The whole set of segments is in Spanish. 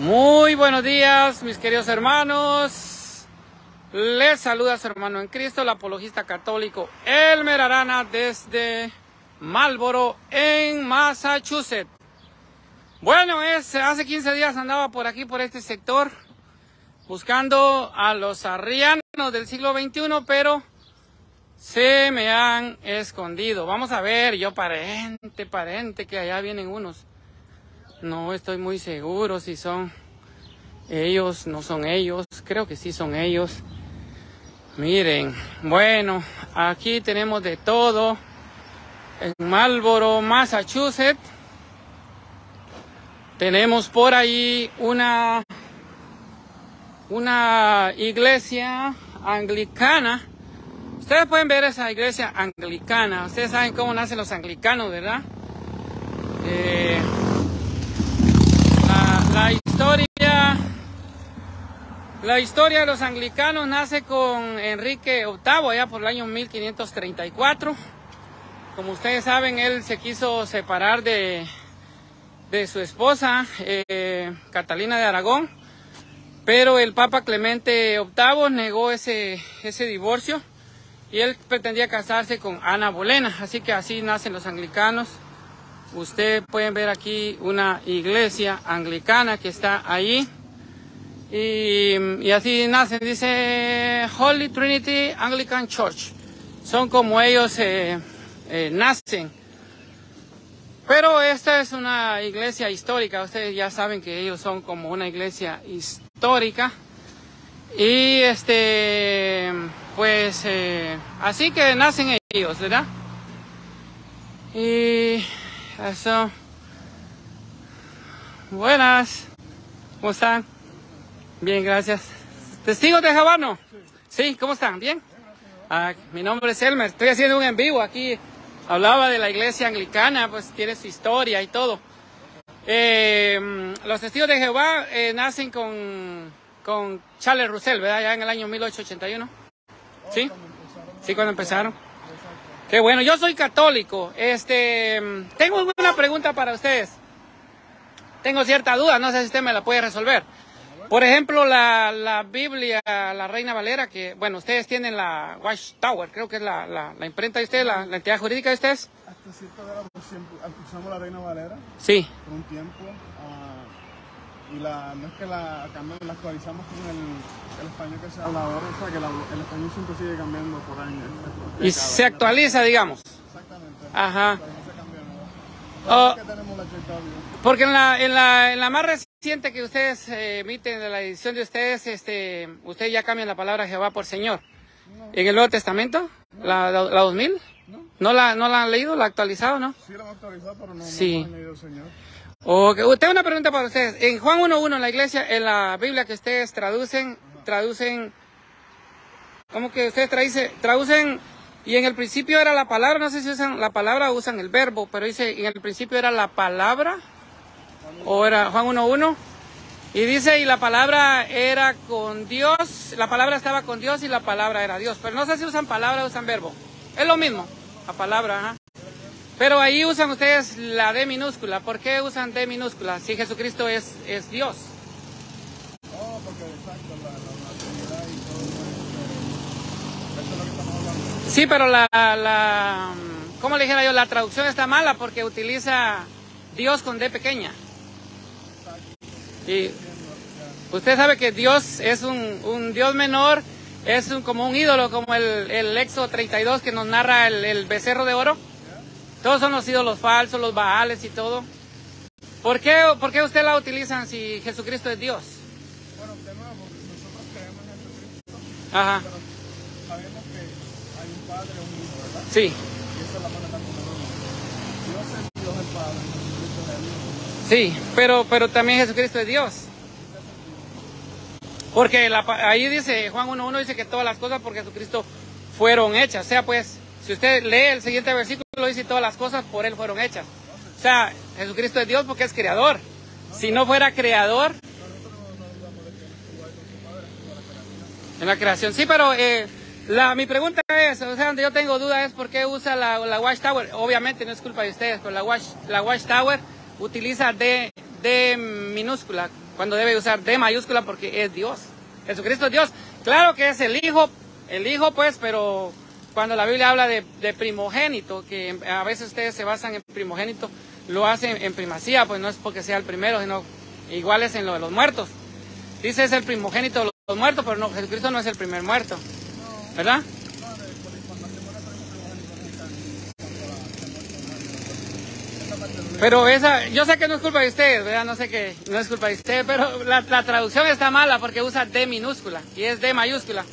Muy buenos días, mis queridos hermanos. Les saluda su hermano en Cristo, el apologista católico Elmer Arana desde Marlboro, en Massachusetts. Bueno, es, hace 15 días andaba por aquí, por este sector, buscando a los arrianos del siglo XXI, pero se me han escondido. Vamos a ver, yo parente, parente, que allá vienen unos. No estoy muy seguro si son ellos, no son ellos. Creo que sí son ellos. Miren, bueno, aquí tenemos de todo. En Marlboro, Massachusetts. Tenemos por ahí una, una iglesia anglicana. Ustedes pueden ver esa iglesia anglicana. Ustedes saben cómo nacen los anglicanos, ¿verdad? Eh, la historia, la historia de los anglicanos nace con Enrique VIII, allá por el año 1534. Como ustedes saben, él se quiso separar de, de su esposa, eh, Catalina de Aragón, pero el Papa Clemente VIII negó ese, ese divorcio y él pretendía casarse con Ana Bolena, así que así nacen los anglicanos. Ustedes pueden ver aquí una iglesia anglicana que está ahí. Y, así nacen, dice Holy Trinity Anglican Church. Son como ellos eh, eh, nacen. Pero esta es una iglesia histórica. Ustedes ya saben que ellos son como una iglesia histórica. Y este, pues, eh, así que nacen ellos, ¿verdad? Y eso. Buenas. ¿Cómo están? Bien, gracias. ¿Testigos de Jabano? Sí. ¿cómo están? ¿Bien? Ah, mi nombre es Elmer. Estoy haciendo un en vivo aquí. Hablaba de la iglesia anglicana, pues tiene su historia y todo. Eh, los testigos de Jehová eh, nacen con, con Charles Russell, ¿verdad? Ya en el año 1881. ¿Sí? Sí, cuando empezaron. Qué bueno, yo soy católico. Este, tengo una pregunta para ustedes. Tengo cierta duda, no sé si usted me la puede resolver. Por ejemplo, la, la Biblia, la Reina Valera, que, bueno, ustedes tienen la Watchtower, creo que es la, la, imprenta de ustedes, la, entidad jurídica de ustedes. Hasta cierto grado, siempre usamos la Reina Valera. Sí. Por un tiempo. Uh, y la, no es que la cambiamos, la actualizamos con el, el español que se habla ahora, o sea que el español siempre sigue cambiando por años. Y se actualiza, digamos. Exactamente. Ajá. Oh, porque en la, en, la, en la más reciente que ustedes eh, emiten de la edición de ustedes, este, ustedes ya cambian la palabra Jehová por Señor. ¿En el Nuevo Testamento? ¿La, la, 2000? No. ¿No la, ¿No la han leído? ¿La han actualizado, no? Sí, la hemos actualizado, pero no, sí. no han leído Señor. Okay. Tengo una pregunta para ustedes. En Juan 1.1, en la iglesia, en la Biblia que ustedes traducen, traducen, ¿cómo que ustedes traducen, traducen, y en el principio era la palabra, no sé si usan la palabra o usan el verbo, pero dice, en el principio era la palabra, o era Juan 1.1, y dice, y la palabra era con Dios, la palabra estaba con Dios y la palabra era Dios, pero no sé si usan palabra o usan verbo, es lo mismo, la palabra, ajá. Pero ahí usan ustedes la D minúscula. ¿Por qué usan D minúscula si Jesucristo es, es Dios? Sí, pero la, la, ¿cómo le dijera yo? La traducción está mala porque utiliza Dios con D pequeña. Y usted sabe que Dios es un, un Dios menor, es un, como un ídolo, como el, el Éxodo 32 que nos narra el, el becerro de oro. Todos son los ídolos falsos, los baales y todo. ¿Por qué, ¿Por qué usted la utilizan si Jesucristo es Dios? Bueno, de nuevo, nosotros creemos en Jesucristo, Ajá. pero sabemos que hay un Padre, un Hijo, ¿verdad? Sí. Y esa es la manera como lo Dios es Dios el Padre, Jesucristo es el Hijo. Sí, pero, pero también Jesucristo es Dios. Porque la, ahí dice, Juan 1.1 dice que todas las cosas por Jesucristo fueron hechas. O sea, pues, si usted lee el siguiente versículo, dice todas las cosas por Él fueron hechas. O sea, Jesucristo es Dios porque es creador. Si no fuera creador, en la creación. Sí, pero eh, la, mi pregunta es, o sea, donde yo tengo duda es por qué usa la, la Watchtower. Obviamente no es culpa de ustedes, pero la, watch, la Watchtower utiliza D, D minúscula. cuando debe usar D mayúscula porque es Dios. Jesucristo es Dios. Claro que es el Hijo, el Hijo pues, pero cuando la Biblia habla de, primogénito, que a veces ustedes se basan en primogénito, lo hacen en primacía, pues no es porque sea el primero, sino igual es en lo de los muertos. Dice es el primogénito de los muertos, pero no, Jesucristo no es el primer muerto. ¿Verdad? Pero esa, yo sé que no es culpa de usted, ¿verdad? No sé que no es culpa de usted, pero la, traducción está mala porque usa D minúscula y es D mayúscula.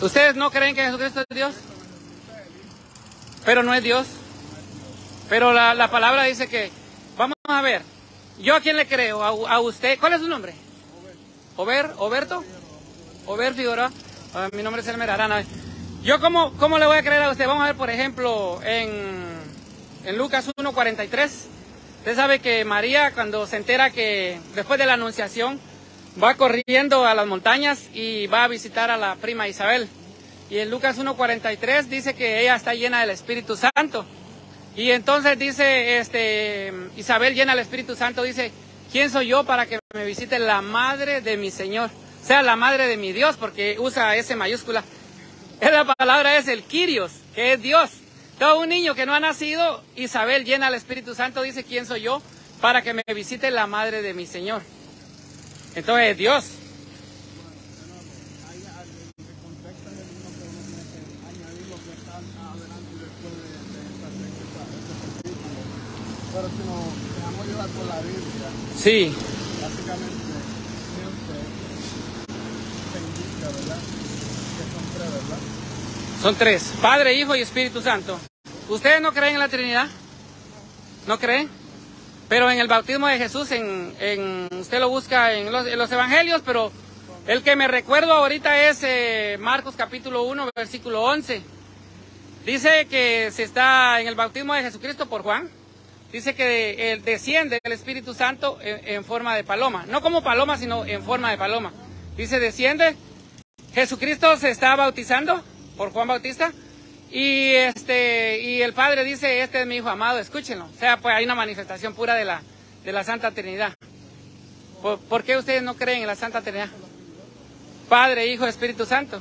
¿Ustedes no creen que Jesucristo es Dios? Pero no es Dios. Pero la, palabra dice que, vamos a ver, ¿yo a quién le creo? ¿A, usted? ¿Cuál es su nombre? Ober, Oberto, Ober Figueroa. Ah, mi nombre es Elmer Arana. Yo, cómo, ¿cómo le voy a creer a usted? Vamos a ver, por ejemplo, en, en Lucas 1.43. Usted sabe que María, cuando se entera que después de la anunciación, va corriendo a las montañas y va a visitar a la prima Isabel. Y en Lucas 1.43 dice que ella está llena del Espíritu Santo. Y entonces dice, este, Isabel llena del Espíritu Santo, dice, ¿quién soy yo para que me visite la madre de mi Señor? Sea la madre de mi Dios, porque usa ese mayúscula. La palabra es el Kyrios, que es Dios. Todo un niño que no ha nacido, Isabel llena al Espíritu Santo, dice, ¿quién soy yo? Para que me visite la madre de mi Señor. Entonces es Dios. Si son tres, Padre, Hijo y Espíritu Santo. ¿Ustedes no creen en la Trinidad? ¿No creen? Pero en el bautismo de Jesús, en, usted lo busca en los, evangelios, pero el que me recuerdo ahorita es eh, Marcos capítulo 1, versículo 11. Dice que se está en el bautismo de Jesucristo por Juan. Dice que el desciende el Espíritu Santo en forma de paloma. No como paloma, sino en forma de paloma. Dice, desciende Jesucristo se está bautizando por Juan Bautista y este y el Padre dice, este es mi hijo amado, escúchenlo. O sea, pues hay una manifestación pura de la, de la Santa Trinidad. ¿Por, qué ustedes no creen en la Santa Trinidad? Padre, Hijo, Espíritu Santo.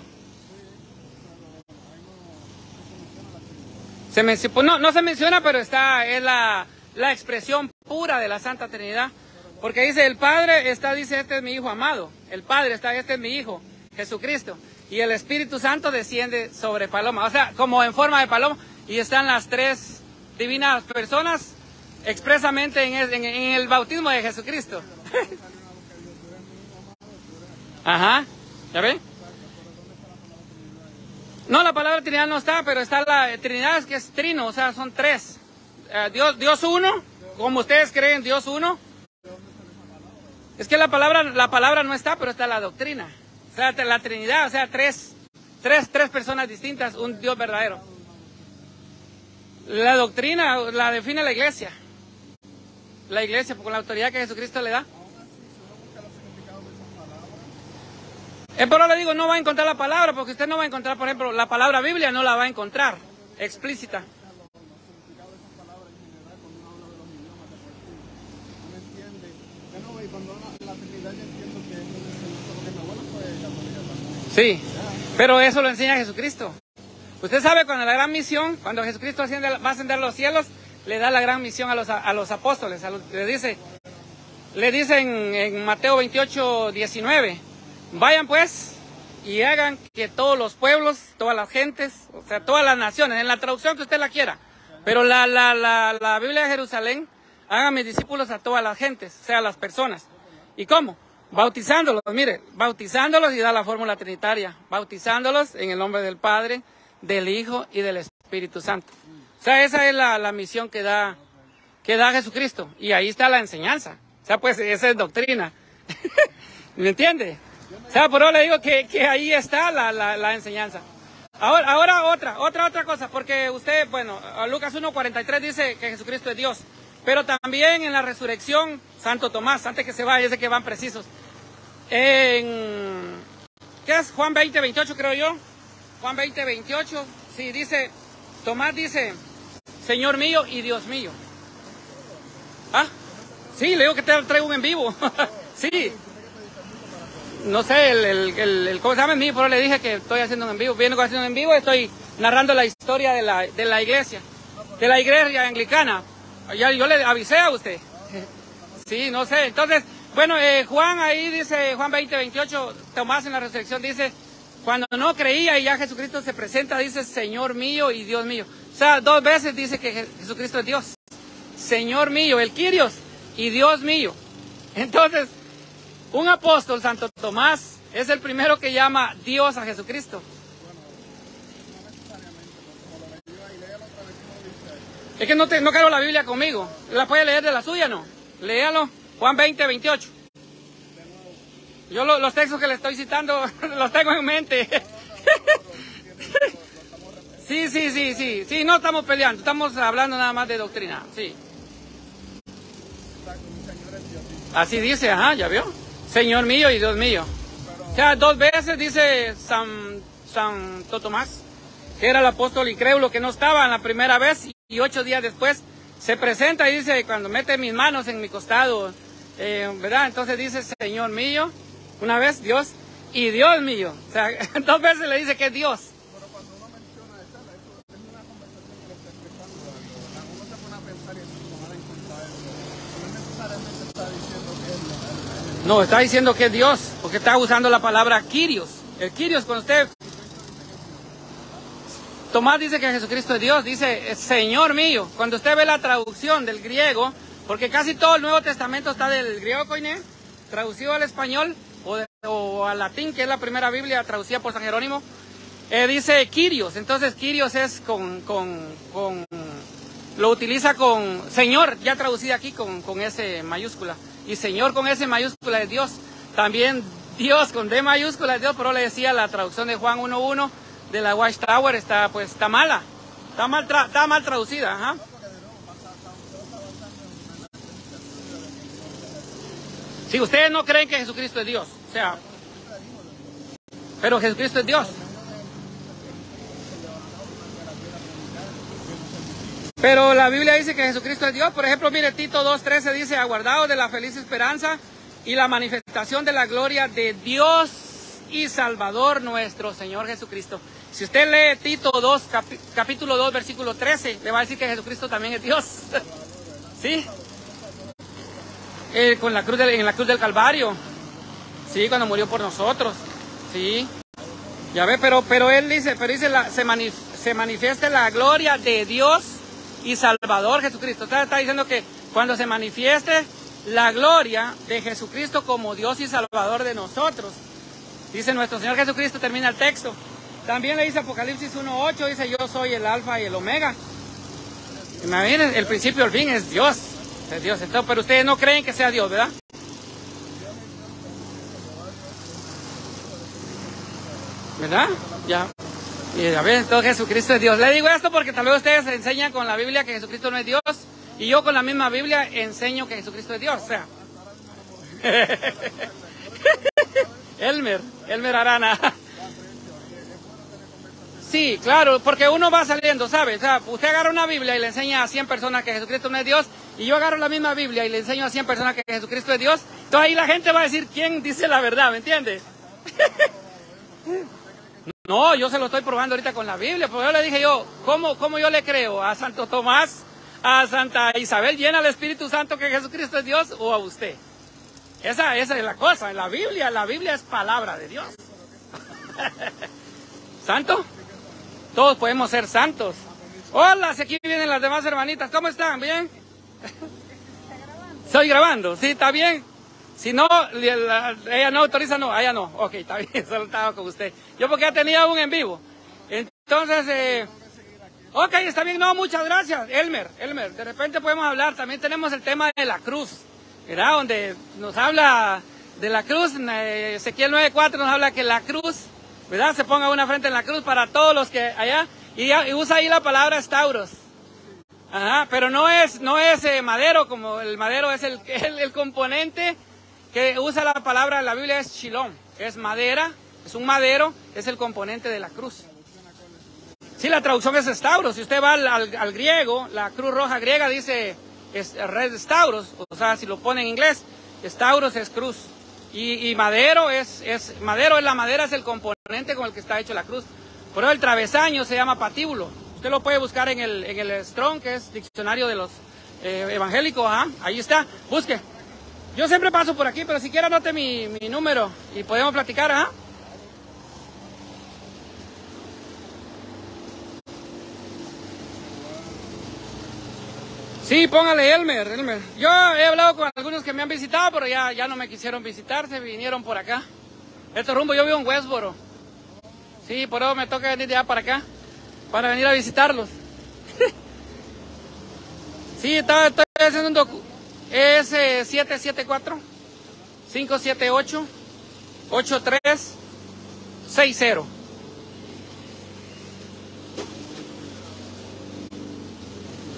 Se pues no, no se menciona, pero está, es la, la expresión pura de la Santa Trinidad. Porque dice, el Padre está, dice, este es mi Hijo amado. El Padre está, este es mi Hijo. Jesucristo. Y el Espíritu Santo desciende sobre paloma, o sea, como en forma de paloma. Y están las tres divinas personas expresamente en el, bautismo de Jesucristo. Ajá, ¿ya ve? No, la palabra Trinidad no está, pero está la Trinidad es que es trino, o sea, son tres. Eh, Dios, Dios uno, como ustedes creen, Dios uno. Es que la palabra, la palabra no está, pero está la doctrina. O sea, la Trinidad, o sea, tres, tres, tres personas distintas, un Dios verdadero. La doctrina la define la iglesia. La iglesia, con la autoridad que Jesucristo le da. Es por eso le digo, no va a encontrar la palabra, porque usted no va a encontrar, por ejemplo, la palabra Biblia no la va a encontrar explícita. Sí, pero eso lo enseña Jesucristo. Usted sabe cuando la gran misión, cuando Jesucristo va a ascender a los cielos, le da la gran misión a los, a los apóstoles. le dice, le dicen en Mateo 28, 19, vayan pues y hagan que todos los pueblos, todas las gentes, o sea, todas las naciones, en la traducción que usted la quiera, pero la, la, la, la Biblia de Jerusalén, hagan mis discípulos a todas las gentes, o sea, a las personas. ¿Y cómo? Bautizándolos, mire, bautizándolos y da la fórmula trinitaria, bautizándolos en el nombre del Padre, del Hijo y del Espíritu Santo. O sea, esa es la, misión que da, que da Jesucristo. Y ahí está la enseñanza. O sea, pues esa es doctrina. ¿Me entiende? O sea, por eso le digo que, ahí está la, la, enseñanza. Ahora, ahora otra, otra, otra cosa, porque usted, bueno, Lucas 1.43 dice que Jesucristo es Dios. Pero también en la resurrección, Santo Tomás, antes que se vaya, sé que van precisos. En, ¿qué es? Juan 20, 28 creo yo. Juan 20, 28, sí, dice, Tomás dice, Señor mío y Dios mío. ¿Ah? Sí, le digo que te traigo un en vivo. sí. No sé, el, el, ¿cómo se llama en mí? Pero le dije que estoy haciendo un en vivo. Viendo haciendo un en vivo, estoy narrando la historia de la, de la iglesia. De la iglesia anglicana. Ya, yo le avisé a usted. Sí, no sé. Entonces, bueno, eh, Juan ahí dice, Juan 20, 28, Tomás en la resurrección dice, cuando no creía y ya Jesucristo se presenta, dice, Señor mío y Dios mío. O sea, dos veces dice que Jesucristo es Dios. Señor mío, el Quirios y Dios mío. Entonces, un apóstol, Santo Tomás, es el primero que llama Dios a Jesucristo. Es que no, te, no quiero la Biblia conmigo. ¿La puede leer de la suya, no? Léalo. Juan 20, 28. Yo los textos que le estoy citando los tengo en mente. sí, sí, sí, sí. Sí, no estamos peleando. Estamos hablando nada más de doctrina. Sí. Así dice, ajá, ¿ya vio? Señor mío y Dios mío. O sea, dos veces dice San, Santo Tomás, que era el apóstol incrédulo, que no estaba en la primera vez y ocho días después se presenta y dice, cuando mete mis manos en mi costado, eh, ¿verdad? Entonces dice, Señor mío, una vez Dios y Dios mío. O sea, dos veces le dice que es Dios. Pero cuando uno menciona esa, eso es una conversación que le está expresando Uno se pone a pensar y tomar en cuenta eso. No necesariamente está diciendo que es No, está diciendo que es Dios, porque está usando la palabra Kyrios. El Kyrios, cuando usted Tomás dice que Jesucristo es Dios, dice Señor mío. Cuando usted ve la traducción del griego, porque casi todo el Nuevo Testamento está del griego coine, traducido al español o, al latín, que es la primera Biblia traducida por San Jerónimo, eh, dice Kyrios. Entonces Kyrios es con, con, lo utiliza con Señor, ya traducida aquí con, con S mayúscula. Y Señor con S mayúscula es Dios. También Dios con D mayúscula es Dios, pero le decía la traducción de Juan 1.1 de la Watchtower está pues está mala, está mal, está mal traducida. Ajá. Si ustedes no creen que Jesucristo es Dios, o sea, pero Jesucristo es Dios. Pero la Biblia dice que Jesucristo es Dios. Por ejemplo, mire, Tito 2.13 dice, aguardado de la feliz esperanza y la manifestación de la gloria de Dios y Salvador nuestro Señor Jesucristo. Si usted lee Tito 2, capítulo 2, versículo 13, le va a decir que Jesucristo también es Dios. ¿Sí? Eh, con la cruz en la cruz del Calvario. Sí, cuando murió por nosotros. Sí. Ya ve, pero, pero él dice, pero dice, se, se manifiesta la gloria de Dios y Salvador Jesucristo. Usted está diciendo que cuando se manifieste la gloria de Jesucristo como Dios y Salvador de nosotros, dice nuestro Señor Jesucristo, termina el texto. También le dice Apocalipsis 1.8, dice yo soy el alfa y el omega. Imagínense, el principio y el fin es Dios. Es Dios. Entonces, pero ustedes no creen que sea Dios, ¿verdad? ¿Verdad? Ya. Y a ver, entonces Jesucristo es Dios. Le digo esto porque tal vez ustedes enseñan con la Biblia que Jesucristo no es Dios. Y yo con la misma Biblia enseño que Jesucristo es Dios. O sea. Elmer, Elmer Arana. Sí, claro, porque uno va saliendo, ¿sabes? O sea, usted agarra una Biblia y le enseña a 100 personas que Jesucristo no es Dios, y yo agarro la misma Biblia y le enseño a 100 personas que Jesucristo es Dios, entonces ahí la gente va a decir quién dice la verdad, ¿me entiende? no, yo se lo estoy probando ahorita con la Biblia, porque yo le dije yo, ¿cómo, cómo yo le creo? ¿A Santo Tomás, a Santa Isabel llena el Espíritu Santo que Jesucristo es Dios o a usted? Esa, esa es la cosa, en la Biblia, la Biblia es palabra de Dios. ¿Santo? Todos podemos ser santos. Hola, si aquí vienen las demás hermanitas. ¿Cómo están? ¿Bien? Estoy grabando, sí, está bien. Si no, ella no autoriza, no, ella no. Ok, está bien, solo estaba con usted. Yo porque ya tenía un en vivo. Entonces, eh, ok, está bien, no, muchas gracias. Elmer, Elmer, de repente podemos hablar. También tenemos el tema de la cruz, ¿verdad? Donde nos habla de la cruz. Eh, Ezequiel 9.4 nos habla que la cruz ¿verdad? Se ponga una frente en la cruz para todos los que allá, y, usa ahí la palabra estauros. Ajá, pero no es, no es eh, madero, como el madero es el, el, componente que usa la palabra en la Biblia es shilom, es madera, es un madero, es el componente de la cruz. Sí, la traducción es Stauros. Si usted va al, griego, la Cruz Roja griega dice es Red Stauros. O sea, si lo pone en inglés, Stauros es cruz. Y, madero es, es, madero la madera, es el componente con el que está hecho la cruz. Por eso el travesaño se llama patíbulo. Usted lo puede buscar en el, en el Strong, que es diccionario de los eh, evangélicos. Ahí está, busque. Yo siempre paso por aquí, pero si quiere anote mi, mi número y podemos platicar. ¿ah? Sí, póngale Elmer, Elmer. Yo he hablado con algunos que me han visitado, pero ya, ya no me quisieron visitar, se vinieron por acá. Este rumbo yo vivo en Westboro. Sí, por eso me toca venir allá para acá, para venir a visitarlos. sí, estoy haciendo un docu... Es 774 578 8360.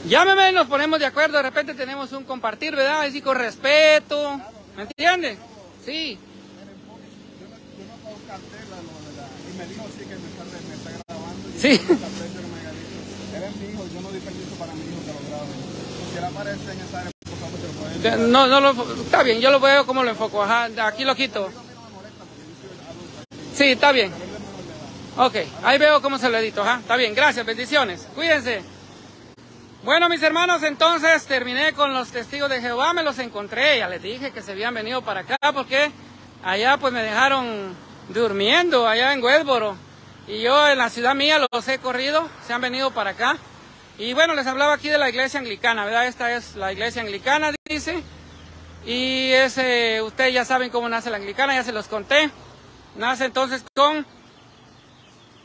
Llámeme, nos ponemos de acuerdo, de repente tenemos un compartir, ¿verdad? Así con respeto, ¿me entiende? Sí. Sí. No, no lo, está bien, yo lo veo como lo enfoco. Ajá, aquí lo quito. Sí, está bien. Ok, ahí veo cómo se lo edito. Ajá, está bien, gracias, bendiciones. Cuídense. Bueno, mis hermanos, entonces terminé con los testigos de Jehová, me los encontré, ya les dije que se habían venido para acá porque allá pues me dejaron durmiendo, allá en Westboro. Y yo en la ciudad mía los he corrido, se han venido para acá. Y bueno, les hablaba aquí de la iglesia anglicana, ¿verdad? Esta es la iglesia anglicana, dice. Y ese, ustedes ya saben cómo nace la anglicana, ya se los conté. Nace entonces con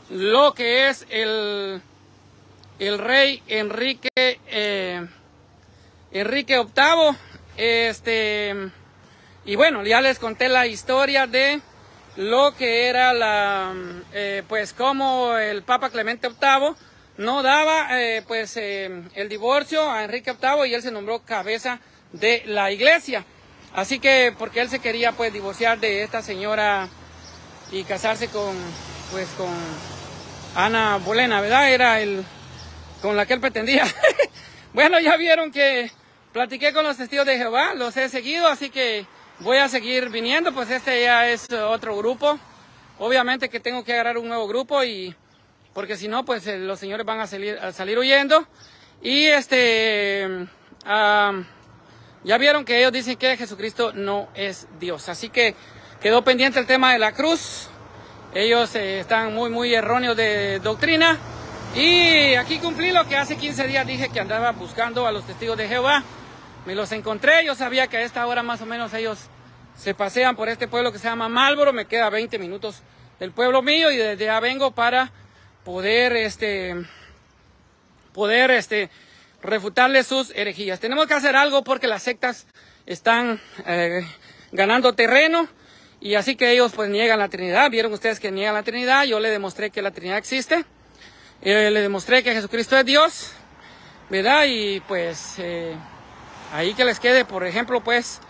lo que es el el rey Enrique, eh, Enrique VIII, este, y bueno, ya les conté la historia de lo que era la, eh, pues como el Papa Clemente VIII no daba, eh, pues, el divorcio a Enrique VIII y él se nombró cabeza de la iglesia. Así que, porque él se quería, pues, divorciar de esta señora y casarse con, pues, con Ana Bolena, ¿verdad? Era el, con la que él pretendía. bueno, ya vieron que platiqué con los testigos de Jehová, los he seguido, así que voy a seguir viniendo, pues este ya es otro grupo. Obviamente que tengo que agarrar un nuevo grupo y porque si no, pues eh, los señores van a salir, a salir huyendo. Y este, ya vieron que ellos dicen que Jesucristo no es Dios. Así que quedó pendiente el tema de la cruz. Ellos eh, están muy, muy erróneos de doctrina. Y aquí cumplí lo que hace 15 días dije que andaba buscando a los testigos de Jehová. Me los encontré, yo sabía que a esta hora más o menos ellos se pasean por este pueblo que se llama Málboro, me queda 20 minutos del pueblo mío y desde allá vengo para poder este poder este refutarle sus herejías. Tenemos que hacer algo porque las sectas están eh, ganando terreno y así que ellos pues niegan la Trinidad. Vieron ustedes que niegan la Trinidad, yo le demostré que la Trinidad existe. Le demostré que Jesucristo es Dios, ¿verdad? Y pues eh, ahí que les quede, por ejemplo, pues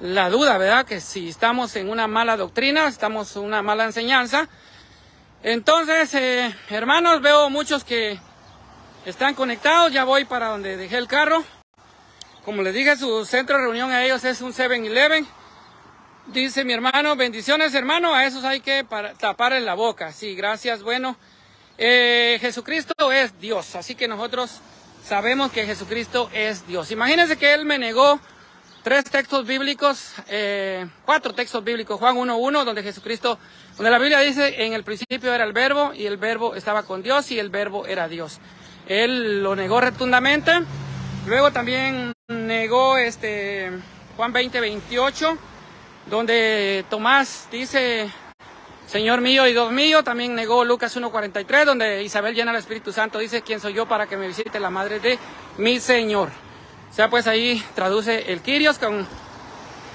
la duda, ¿verdad? Que si estamos en una mala doctrina, estamos en una mala enseñanza. Entonces, eh, hermanos, veo muchos que están conectados, ya voy para donde dejé el carro. Como les dije, su centro de reunión a ellos es un 7-Eleven. Dice mi hermano, bendiciones hermano, a esos hay que tapar en la boca. Sí, gracias, bueno. Eh, Jesucristo es Dios, así que nosotros sabemos que Jesucristo es Dios. Imagínense que Él me negó tres textos bíblicos, eh, cuatro textos bíblicos, Juan 1.1, donde Jesucristo, donde la Biblia dice, en el principio era el verbo y el verbo estaba con Dios y el verbo era Dios. Él lo negó rotundamente. Luego también negó este Juan 20.28, donde Tomás dice, Señor mío y Dios mío, también negó Lucas 1.43, donde Isabel llena el Espíritu Santo, dice, ¿quién soy yo para que me visite la madre de mi Señor? O sea, pues ahí traduce el Kyrios con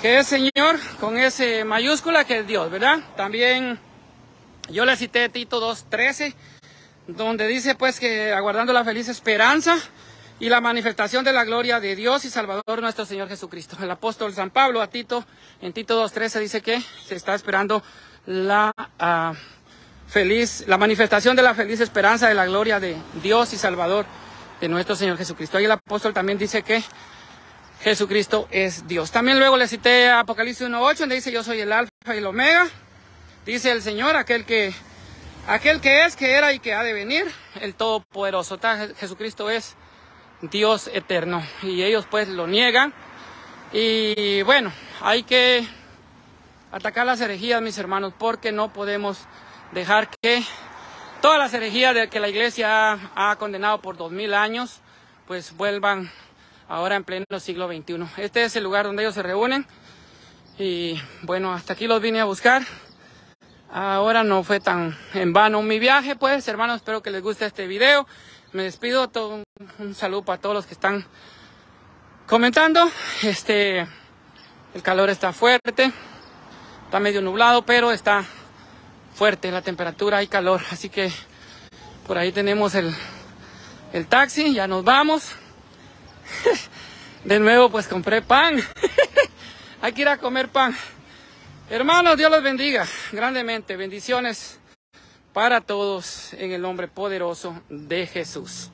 que es Señor, con ese mayúscula que es Dios, ¿verdad? También yo le cité Tito 2.13, donde dice pues que aguardando la feliz esperanza y la manifestación de la gloria de Dios y Salvador nuestro Señor Jesucristo. El apóstol San Pablo a Tito, en Tito 2.13 dice que se está esperando la, ah, feliz, la manifestación de la feliz esperanza de la gloria de Dios y Salvador de nuestro Señor Jesucristo. Ahí el apóstol también dice que Jesucristo es Dios. También luego le cité Apocalipsis 1.8, donde dice yo soy el alfa y el omega. Dice el Señor, aquel que, aquel que es, que era y que ha de venir, el Todopoderoso. Jesucristo es Dios eterno. Y ellos pues lo niegan. Y bueno, hay que atacar las herejías, mis hermanos, porque no podemos dejar que todas las herejías de que la iglesia ha, condenado por dos mil años, pues vuelvan ahora en pleno siglo XXI. Este es el lugar donde ellos se reúnen. Y bueno, hasta aquí los vine a buscar. Ahora no fue tan en vano mi viaje, pues hermanos, espero que les guste este video. Me despido, todo, un saludo para todos los que están comentando. Este, el calor está fuerte, está medio nublado, pero está fuerte la temperatura, hay calor. Así que por ahí tenemos el, el taxi, ya nos vamos. De nuevo pues compré pan. Hay que ir a comer pan. Hermanos, Dios los bendiga grandemente. Bendiciones para todos en el nombre poderoso de Jesús.